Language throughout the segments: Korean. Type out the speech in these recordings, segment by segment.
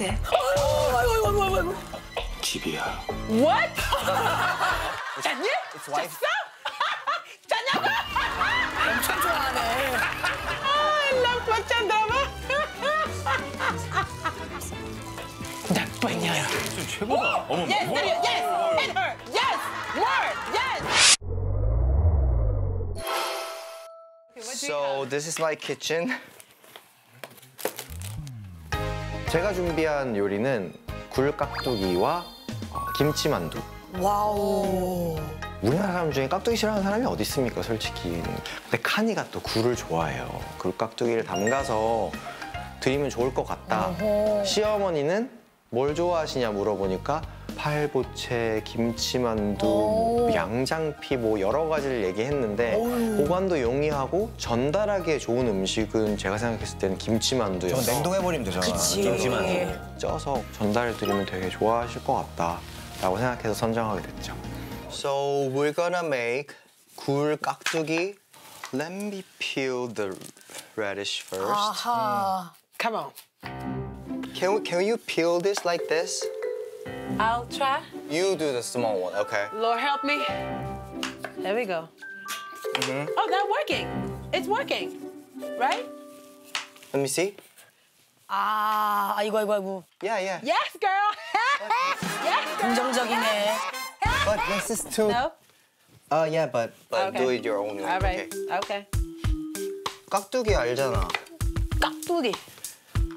하세요. 아이고 아이고 아이고 아이고. 집이야. What? 잤니? 잤어? 잤냐고? 엄청 좋아하네. I love 멋진 드라마. 나쁜 녀석. 최고다. 어머, Yes, 뭐야? yes, hit her. Yes, more, yes. So this is my kitchen. 제가 준비한 요리는 굴깍두기와 어, 김치만두. 와우. 우리나라 사람 중에 깍두기 싫어하는 사람이 어디 있습니까, 솔직히. 근데 카니가 또 굴을 좋아해요. 굴깍두기를 담가서 드리면 좋을 것 같다. 시어머니는 뭘 좋아하시냐 물어보니까 팔보채, 김치만두, 뭐 양장피 뭐 여러 가지를 얘기했는데 보관도 용이하고 전달하기에 좋은 음식은 제가 생각했을 때는 김치만두여서 냉동해버리면 되잖아. 그치. 김치만. 쪄서 전달해드리면 되게 좋아하실 것 같다라고 생각해서 선정하게 됐죠. So we're gonna make 굴 깍두기. Let me peel the radish first. 아하. Come on. Can we, can you peel this like this? I'll try. You do the small one, okay? Lord help me. There we go. Oh, that's working. It's working. Right? Let me see. 아, 아이고 아이고 아이고. Yeah, yeah. Yes, girl. yes, girl. 긍정적이네. But this is too. No? Uh, yeah, but but Okay. do it your own way. All right. Okay. Okay. 깍두기 알잖아. 깍두기.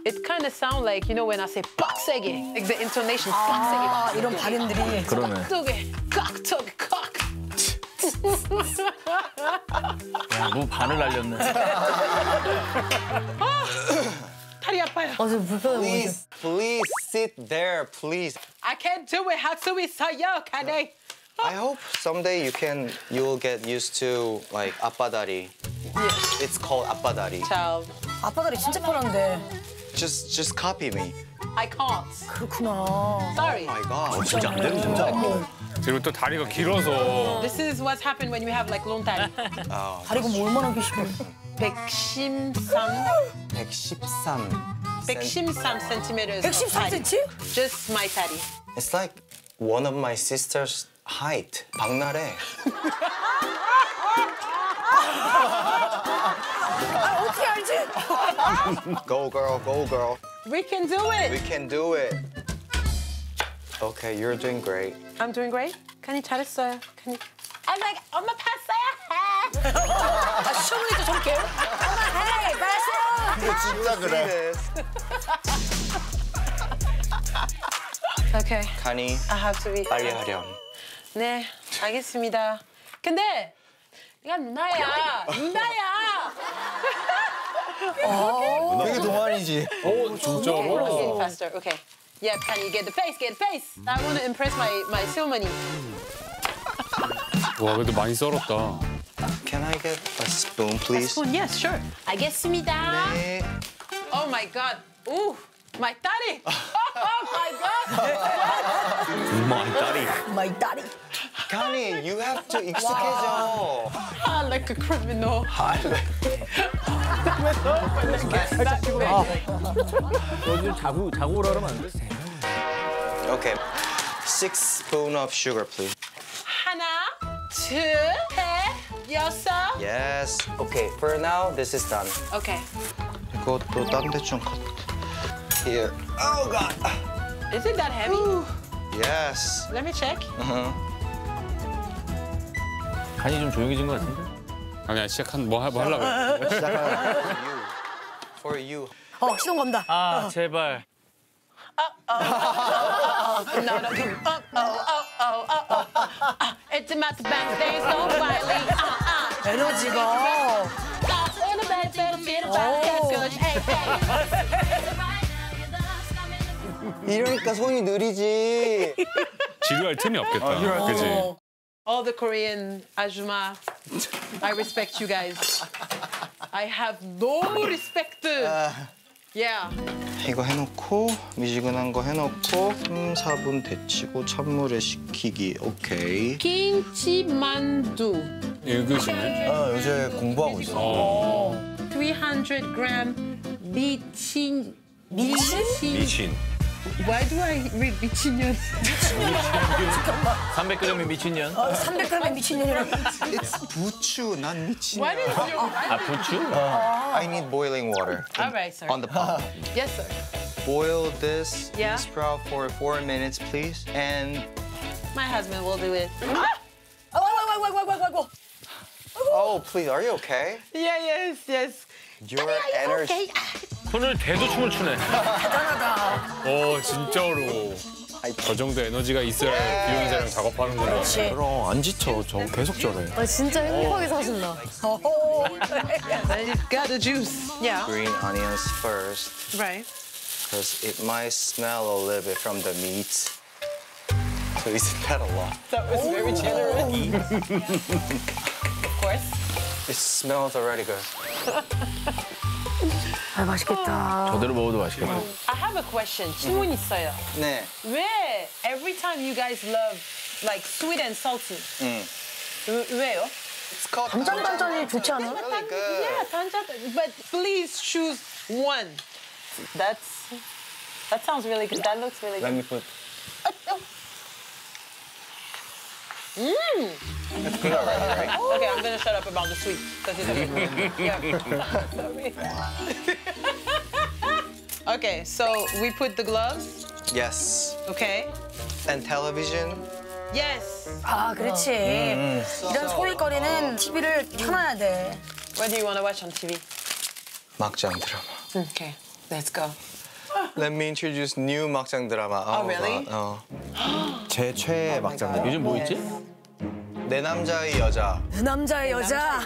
It kind of sound like, you know, when I say 빡세게. Like the intonation, 아, 빡세게. 이런 발음들이. 그러네. 깍두기, 깍두기, 깍. 야, 뭐 반을 날렸네. 다리 아파요. 어, 저 불편해 보이죠. Please, please sit there, please. I can't do it. 할 수 있어요, 카네. I hope someday you can you'll get used to like 앞바다리. Yes. It's called 앞바다리. Child, 아빠들이 진짜 편한데. Just just copy me. I can't. 그렇구나. Sorry. Oh my god. 진짜 안 되는 진짜. 그리고 또 다리가 길어서. This is what's happened when you have like long 다리. 다리가 뭐 얼마나 기시고. 113, 113. 113 centimeters. of 113cm? 다리. Just my 다리. It's like one of my sister's height. 박나래. 아? Go girl, go girl. We can do We it. can do it. Okay, you're doing great. I'm doing great. 칸이 잘했어요. 칸이. I'm like, 엄마 봤어요. 아, 시어머니도 저렇게. 엄마, 헤이, 발사! 진짜 그래. Okay, 카니 I have to be. 빨리 하렴. 네, 알겠습니다. 근데 네가 누나야, 누나야. 되게 동안이지. 오, 진짜로? Getting faster. Okay. Yeah, can you get the face? Get the face. I want to impress my my silmani. 와, 그래도 많이 썰었다. Can I get a spoon, please? Spoon, yes, sure. 알겠습니다. 네. Oh my God. Ooh, my 다리. Oh my God. 엄마 딸이. 마이 딸이. 카니, you have to 익숙해져. I like a criminal. 너 자고 자고 오라 그러면 안 돼? Okay. Six spoon of sugar, please. 하나, 둘, 셋, 여섯. Yes. Okay, for now, this is done. Okay. 이것도 딴 데좀 cut. Here. Oh God. Is it that heavy? Yes. Let me check. 간이 좀 조용해진 것 같은데? 아니야, 시작한 뭐, 하- 뭐 하려고. 시작하는 For you. 어, 시동 건다. 아 제발. Oh, oh, oh, oh, oh, oh, oh. Ah. Uh, uh. 에너지가. 이러니까 손이 느리지. 지루할 틈이 없겠다. 그지? All the Korean ajuma, I respect you guys. I have no respect. Yeah. 이거 해놓고 미지근한 거 해놓고 3, 4분 데치고 찬물에 식히기. 오케이. 김치 만두, 읽으시네. 아 요새 공부하고 있어. 300 gram 미친 미친? 미친. Why do I read 미친년? 300g의 미친년. 어, 300g의 미친년이라고. It's 부추, 난 미친. What is your... 아 부추? I need boiling water All right, sir. on the pot. Yes, sir. Boil this Yeah. sprout for four minutes, please. And My husband will do it. 아, 아이고, 아이고, 아이고, 아이고, 아이고. oh, please, are you okay? Yeah, yes, yes. Your energy. 손을 대도 춤을 추네. 대단하다. 어 진짜로. 저 정도 에너지가 있어야 비욘세랑 작업하는구나. 그렇지. 그럼 안 지쳐, 저 계속 저래. 아, 진짜 행복하게 사신다. 어허. I got the juice. Yeah. Green onions first, Right. because it might smell a little bit from the meat. So isn't that a lot? That was very generous. of course. It smells already good. 아, 맛있겠다. 저대로 먹어도 맛있겠다. I have a question. 질문 있어요. 네. 왜 every time you guys love like sweet and salty? 왜- 왜요? It's called 간장 반전이 좋지 않아? really good. Yeah, 단짠. But please choose one. That's that sounds really good. That looks really Let good. me put. It's good already, right? Okay, I'm gonna shut up about the sweet because it doesn't. yeah. Sorry. okay, so we put the gloves. Yes. Okay. And television. Yes. 아, 그렇지. 이런 소일거리는 TV를 켜놔야 돼. What do you want to watch on TV? 막장 드라마. Okay, let's go. Let me introduce new 막장 드라마. Oh, really? 어. 제 최애 막장 드라마. 요즘 뭐 있지? 내 남자의 여자. 남자의 여자.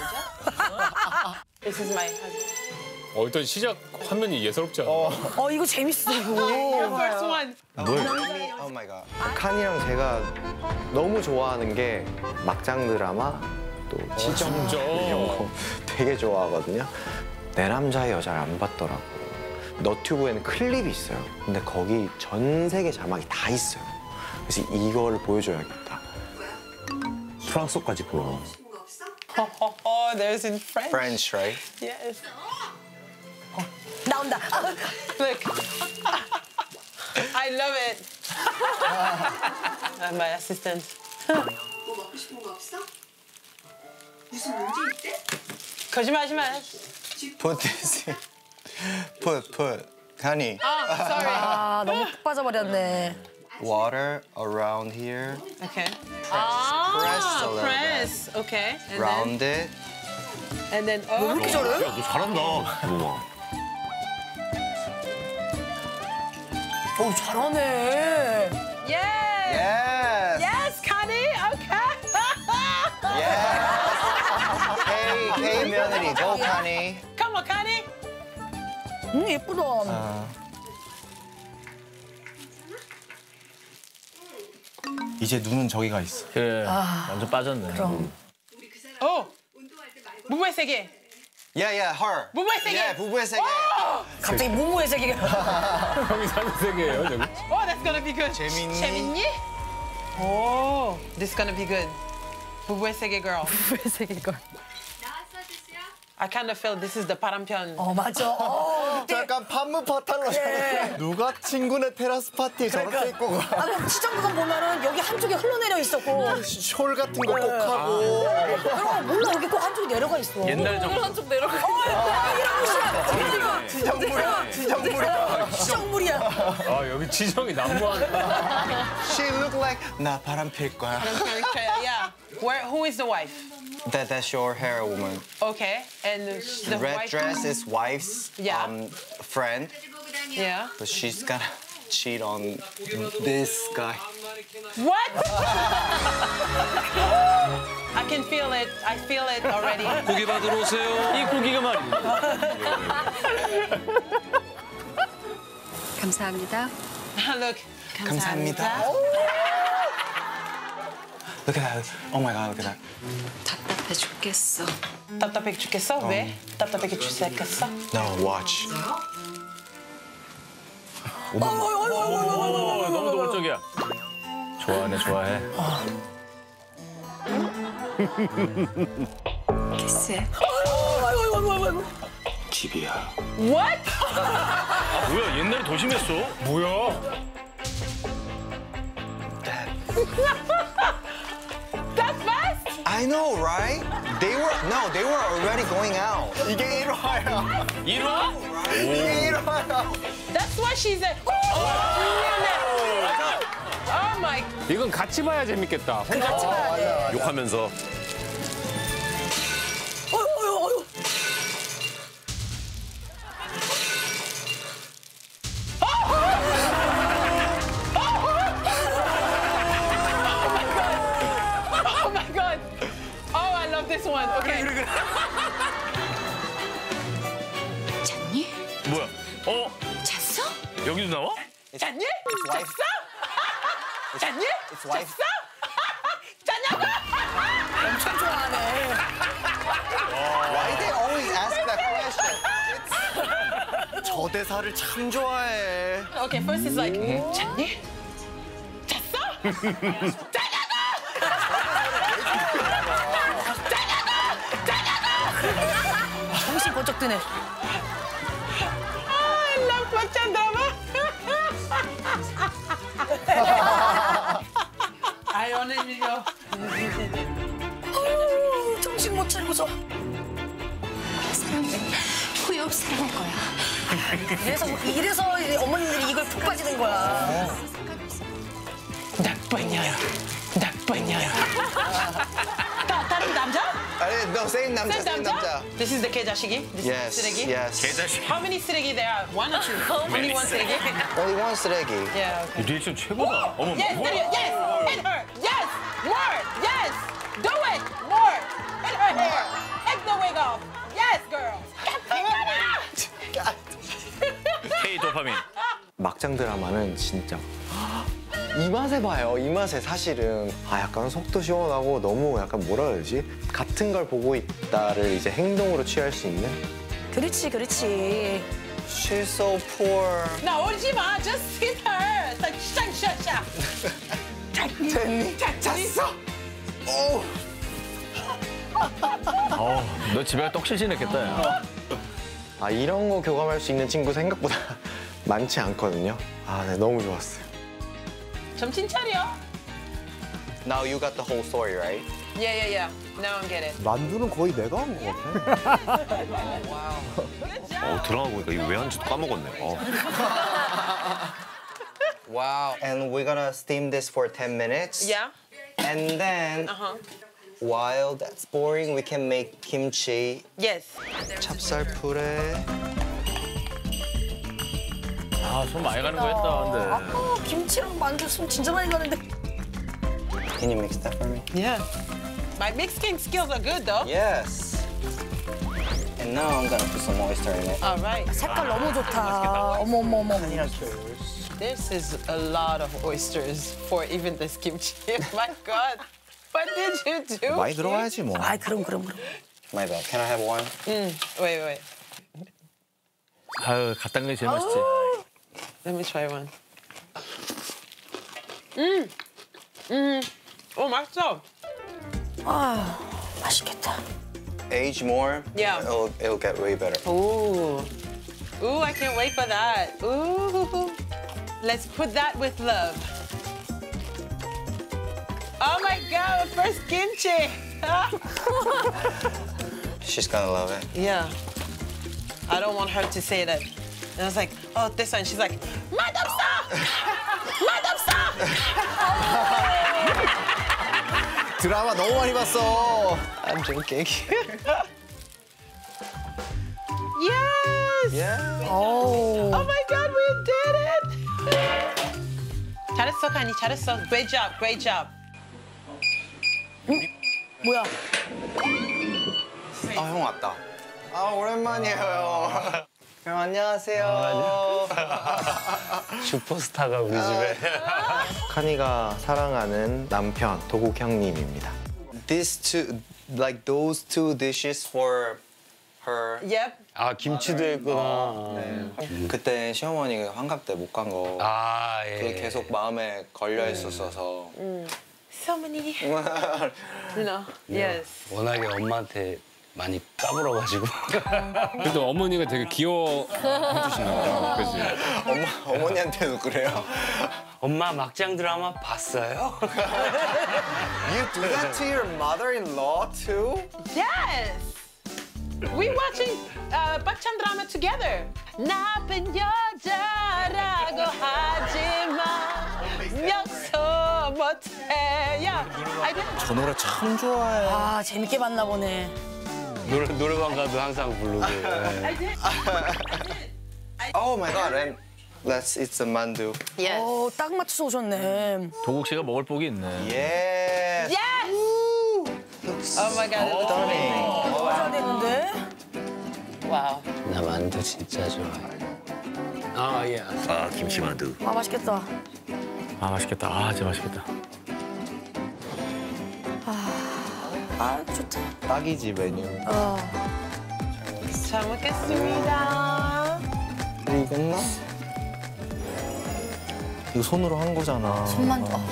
This is my husband. 어, 일단 시작 화면이 예사롭지 않아. 어, 이거 재밌어, 이거. First one. Oh my god. 카니랑 제가 너무 좋아하는 게 막장 드라마 또 치정 진짜. 이런 거 되게 좋아하거든요. 내 남자의 여자를 안 봤더라고. 너튜브에는 클립이 있어요. 근데 거기 전 세계 자막이 다 있어요. 그래서 이거를 보여줘야겠다. 프랑스어까지 보여. Oh, there's in French. French, right? Yes. 나온다. 아, Look. I love it. I'm my assistant. 뭐 먹고 싶은 거 없어? 무슨 문제 있대? 거짓말하지 마. Put this. Put, put. 칸이. Oh, sorry. 아, 너무 푹 빠져버렸네. Water around here. Okay. press Ah, a little press. Okay. And Round it. then, and then oh. 이렇게 저래? 야, 너 잘한다. 우와. 어, 잘하네. Yes. Yes. Yes, Connie. Okay. Yes. Hey, hey, 며느리, go, 칸이. Come on, Connie. 음, 예쁘다. 이제 눈은 저기가 있어. 그래. 완전 빠졌네. 그럼. 말고 부부의 세계. Yeah, yeah, her. 부부의 세계. Yeah, 부부의 세계. 갑자기 무무의 세계가. 형이 사는 세계예요, 저기. Oh, that's gonna be good. 재밌니? 재밌니? Oh, this is gonna be good. 부부의 세계 girl. 무무의 세계가. I kind of feel this is the 파람편. 어, 맞아. 어, 그때 약간 판무 파탈로 네. 누가 친구네 테라스 파티에 저렇게 입고 가? 아, 그 시청부분 보면은 여기 한쪽에 흘러내려 있었고. 숄 같은 거 꼭 하고. 그럼 몰라, 여기 꼭 한쪽에 내려가 있어. 옛날 정도. 한쪽 내려가. 지정물이야, 지정물이야. 시정물이야. 아, 여기 지정이 난무하네. She look like 나 바람 필 거야. yeah. Where? Who is the wife? That that's your hair woman. Okay, and the Red wife. dress is wife's Yeah. um, friend, 까지 보고 다녀 Yeah. but she's gonna cheat on this guy. What? I can feel it. I feel it already. 고기 받으러 오세요. 이 고기가 말이야. 감사합니다 Look. 감사합니다. Look at that. Oh my god, look at that. 답답해 죽겠어 답답해 죽겠어? 왜? 답답해 죽겠어? No, watch. 오, 너무 노골적이야. 좋아하네, 좋아해. 키스해 아이고, 아이고, 아이고, 아이고. 집이야. What? 아 뭐야 옛날에 더 심했어? 뭐야? That fast? I know, right? They were no, they were already going out. 이게 1화야. 1화? 이게 1화야. That's why she's a. Oh my. 이건 같이 봐야 재밌겠다. 혼자 같이 봐야 돼. 욕하면서. 잤니? wife. 잤냐고? 엄청 좋아하네. Why they always ask that question? 저 대사를 참 좋아해. Okay, first it's like 잤니? 잤어? 잤냐고? 정신 번쩍 드네. I love 박찬 드라마. I only know. 어휴, 정신 못 차리고서. 사랑해. 후회 없이 사랑할 거야. 이래서, 이래서 이제 어머님들이 이걸 푹 빠지는 거야. 나쁜 년. 나쁜 년. 다, 다른 남자? 아니, no, same 남자, 쌤 same 남자? 남자. This is the 개자식이? This Yes, is 쓰레기? yes. 개자식. How many 쓰레기 there are? One or two? Only one 쓰레기? Only one 쓰레기. Yeah, okay. 리액션 최고다. 어머 Yes, 뭐야? yes, hit her. Yes, more. Yes, do it. More. Hit her hair. Take the wig off. Yes, girl. K 도파민. 막장 드라마는 진짜 이 맛에 봐요. 이 맛에 사실은 아 약간 속도 시원하고 너무 약간 뭐라 되지? 같은 걸 보고 있다를 이제 행동으로 취할 수 있는 그렇지, 그렇지. She's so poor. 나 울지 마. Just hit her. 샹. 됐니? 잤어? 오. 어, 너 집에 떡실신했겠다. 야. 아 이런 거 교감할 수 있는 친구 생각보다 많지 않거든요. 아, 네 너무 좋았어요. 정신 차려. Now you got the whole story, right? Yeah, yeah, yeah. Now I get it. 만두는 거의 내가 한 것 같아. 어, 드라마 보니까 이거 왜 하는지도 까먹었네. 어. Wow. And we're gonna steam this for 10 minutes. Yeah. And then Uh-huh. while that's boring, we can make kimchi. Yes. 찹쌀풀에 아, 손 많이 가는 거 했다, 근데. 아까 김치랑 만두 손 진짜 많이 가는데. Can you mix that for me? Yeah. My mixing skills are good though. Yes. And now I'm gonna put some oyster in it. All right. 색깔 너무 좋다. 어머, 어머, 어머. This is a lot of oysters for even this kimchi. My God. What did you do? 많이 들어가야지 뭐. 아이, 그럼, 그럼, 그럼. My bad. Can I have one? Wait, wait. 아유, 갓 닦는 게 제일 맛있지. Let me try one. 음. 음. 오, 맛있어. 아, 맛있겠다. Age more. Yeah. It'll, it'll get way better. Ooh. Ooh, I can't wait for that. Ooh. Let's put that with love. Oh my God, first kimchi. She's gonna love it. yeah. I don't want her to say that. And I was like, oh, this one. She's like, 맛없어! 맛없어! 드라마 너무 많이 봤어. I'm joking. Yes! yeah. 오. Oh my God, we did it! 잘했어, 카니. 잘했어. Great job, great job. 뭐야? 아, 형 왔다. 아, 오랜만이에요, 형. 형, 안녕하세요. 슈퍼스타가 우리 집에. 카니가 사랑하는 남편, 도국 형님입니다. These two, like those two dishes for her. Yep. 아, 김치도 했구나. 그때 시어머니가 환갑 때 못 간 거. 아, 그게 예. 계속 마음에 걸려 있었어서. So many. You know, yes. 워낙에 엄마한테 많이 까불어가지고. 그래도 어머니가 되게 귀여워해 주시나 보다. 그지? 어머, 어머니한테도 그래요? 엄마 막장 드라마 봤어요? You do that to your mother-in-law too? Yes. We watching uh, 박찬 drama together. 나쁜 여자라고 하지마. 역서 못해. Yeah, I did. 저 노래 참 좋아해. 아 재밌게 봤나 보네. 노래, 노래방 가도 항상 부르고. 예. Oh my god, and let's eat some mandu. Yes. 오, 딱 맞춰서 오셨네. 도국 씨가 먹을 복이 있네. Yes. Yes. Oh my God. it looks amazing. 먹어야 되는데. Wow. 나 만두 진짜 좋아해. 아, 예. 아 김치 만두. 아 맛있겠다. 아 맛있겠다. 아 진짜 맛있겠다. 아 좋다. 딱이지 메뉴. 어. 잘 먹겠습니다. 익었나? 이거 손으로 한 거잖아. 손만 어.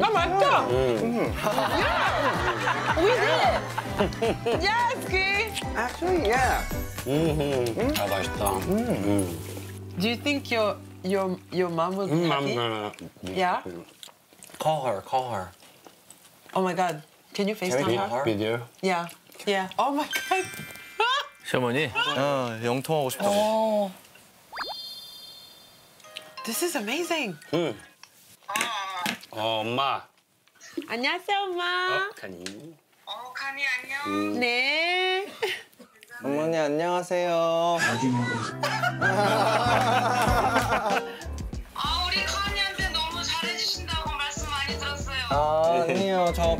아 맛있다. Yeah. We did. Yes, good. Actually, yeah. 아, 맛있다. 음. Do you think your your your mom would be 음, happy? Yeah. Call her, call her. Oh my God. Can you FaceTime her? 비디오? Yeah. Yeah. Oh my God. 시어머니 어, 영통하고 싶다고. 어. This is amazing. 응. 어, 엄마. 안녕하세요, 엄마. 가니. 어, 간이 안녕. 네. 어머니 안녕하세요. 아, 우리 간이한테 너무 잘해주신다고 말씀 많이 들었어요. 아, 아니요, 저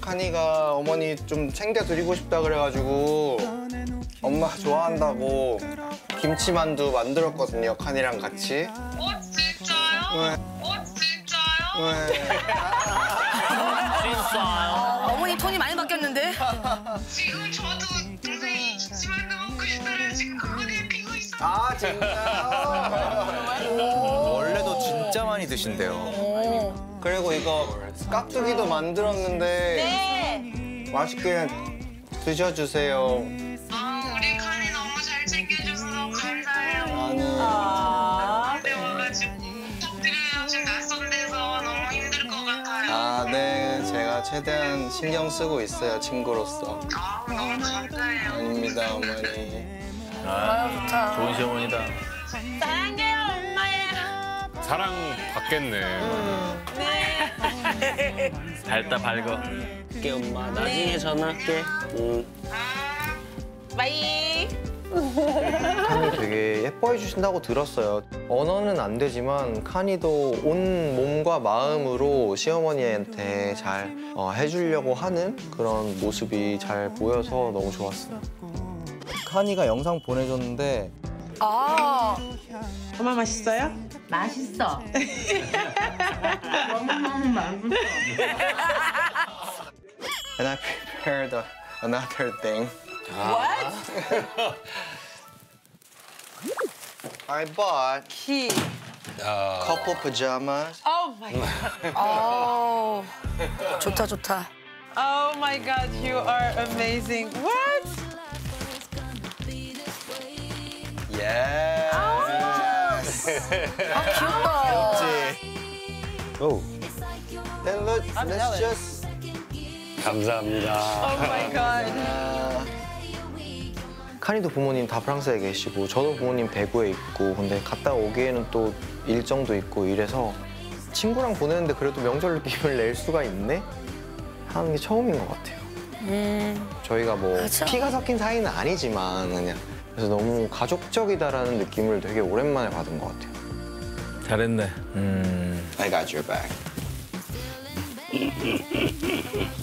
카니가 어머니 좀 챙겨드리고 싶다 그래가지고 엄마 좋아한다고 김치만두 만들었거든요, 카니랑 같이. 어, 진짜요? 네. 어, 진짜요? 네. 어머니 톤이 많이 바뀌었는데. 지금 저도 동생이 김치만두 먹고 싶다는 지금 그거에 피고 있어요. 아, 진짜요? 원래도 진짜 많이 드신대요. 어. 그리고 이거 깍두기도 만들었는데 네. 맛있게 드셔주세요. 아, 우리 간이 너무 잘 챙겨줘서 감사해요. 아니. 아. 근데 와가지고 부탁드려요. 지금 낯선 데서 너무 힘들 것 같아요. 아, 네. 제가 최대한 신경 쓰고 있어요, 친구로서. 아, 너무 감사해요. 아닙니다, 어머니. 아 좋다. 좋은 시어머니다. 사랑해요, 엄마야. 사랑 받겠네. 네. 밝다 밝어. 할게, 엄마. 나중에 전화할게. 응. Bye. 카니 되게 예뻐해 주신다고 들었어요. 언어는 안 되지만 칸이도 온 몸과 마음으로 시어머니한테 잘 어, 해주려고 하는 그런 모습이 잘 보여서 너무 좋았어요. 카니가 영상 보내줬는데 아. 엄마 맛있어요? 맛있어. 너무너무 맛있어. And I prepared a- another thing. What? I bought 키. couple pajamas. Oh my God. 아. 좋다 좋다. Oh my God, you are amazing. What? Yes. 아 귀엽다. Oh. Then look, let's just. 감사합니다. Oh my God. 카니도 부모님 다 프랑스에 계시고 저도 부모님 대구에 있고 근데 갔다 오기에는 또 일정도 있고 이래서 친구랑 보내는데 그래도 명절 느낌을 낼 수가 있네 하는 게 처음인 것 같아요. 음. 저희가 뭐 맞아. 피가 섞인 사이는 아니지만 그냥 그래서 너무 가족적이다라는 느낌을 되게 오랜만에 받은 것 같아요. 잘했네. 음. I got your back.